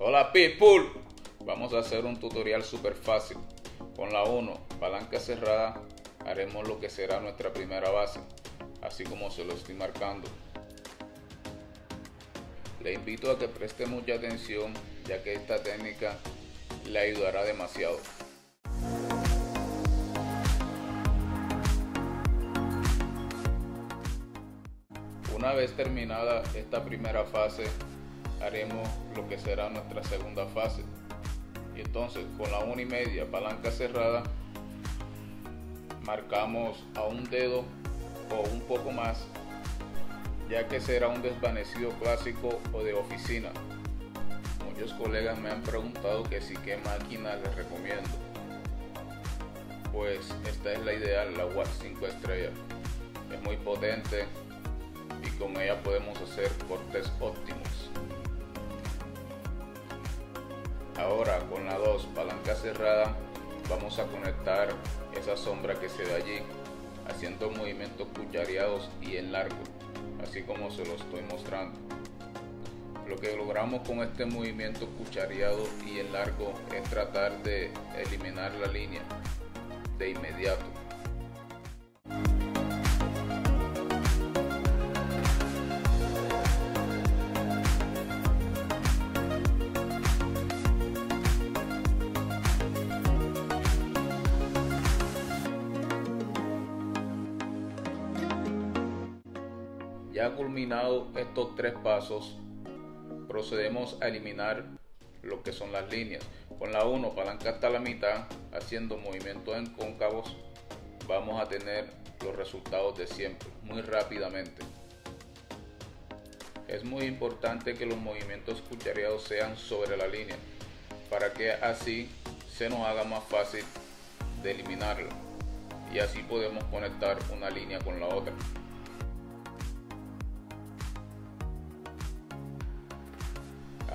Hola people, vamos a hacer un tutorial súper fácil. Con la 1, palanca cerrada, haremos lo que será nuestra primera base, así como se lo estoy marcando. Le invito a que preste mucha atención ya que esta técnica le ayudará demasiado. Una vez terminada esta primera fase, haremos lo que será nuestra segunda fase. Y entonces con la una y media palanca cerrada, marcamos a un dedo o un poco más, ya que será un desvanecido clásico o de oficina. Muchos colegas me han preguntado que si qué máquina les recomiendo. Pues esta es la ideal, la Watt 5 estrellas. Es muy potente, y con ella podemos hacer cortes óptimos. Ahora con la 2 palanca cerrada vamos a conectar esa sombra que se ve allí haciendo movimientos cuchareados y en largo así como se lo estoy mostrando. Lo que logramos con este movimiento cuchareado y en largo es tratar de eliminar la línea de inmediato. Ya culminado estos tres pasos, procedemos a eliminar lo que son las líneas. Con la 1 palanca hasta la mitad, haciendo movimientos en cóncavos, vamos a tener los resultados de siempre, muy rápidamente. Es muy importante que los movimientos cuchareados sean sobre la línea, para que así se nos haga más fácil de eliminarlo. Y así podemos conectar una línea con la otra.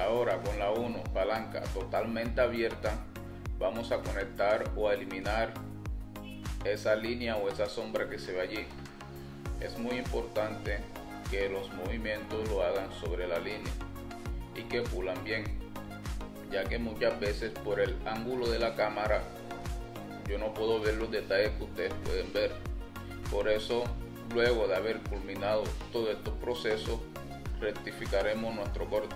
Ahora con la 1 palanca totalmente abierta vamos a conectar o a eliminar esa línea o esa sombra que se ve allí. Es muy importante que los movimientos lo hagan sobre la línea y que pulan bien, ya que muchas veces por el ángulo de la cámara yo no puedo ver los detalles que ustedes pueden ver. Por eso, luego de haber culminado todos estos procesos, rectificaremos nuestro corte.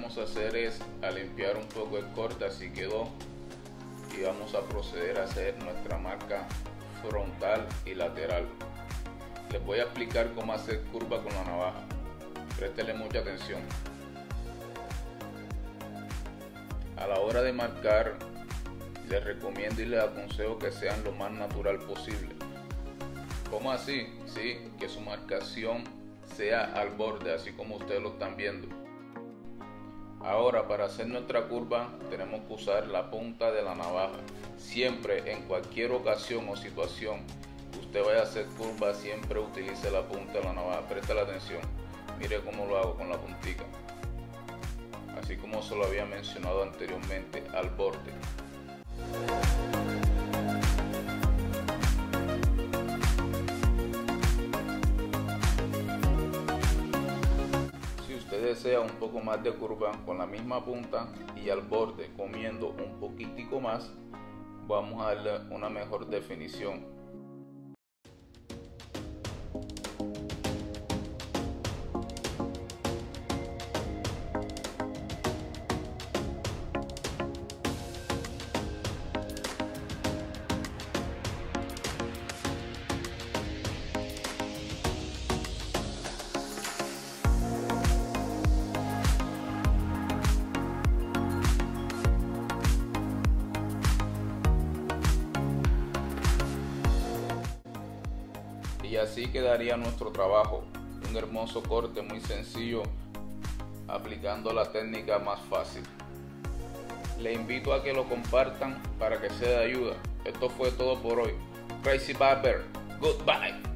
Vamos a hacer es a limpiar un poco el corte así quedó y vamos a proceder a hacer nuestra marca frontal y lateral. Les voy a explicar cómo hacer curva con la navaja. Préstele mucha atención. A la hora de marcar, les recomiendo y les aconsejo que sean lo más natural posible. ¿Cómo así? Sí, que su marcación sea al borde, así como ustedes lo están viendo. Ahora para hacer nuestra curva tenemos que usar la punta de la navaja. Siempre, en cualquier ocasión o situación que usted vaya a hacer curva, siempre utilice la punta de la navaja. Presta la atención. Mire cómo lo hago con la puntica. Así como se lo había mencionado anteriormente, al borde. Desea un poco más de curva con la misma punta y al borde comiendo un poquitico más vamos a darle una mejor definición y así quedaría nuestro trabajo. Un hermoso corte muy sencillo aplicando la técnica más fácil. Le invito a que lo compartan para que sea de ayuda. Esto fue todo por hoy. Crazy Barber, goodbye.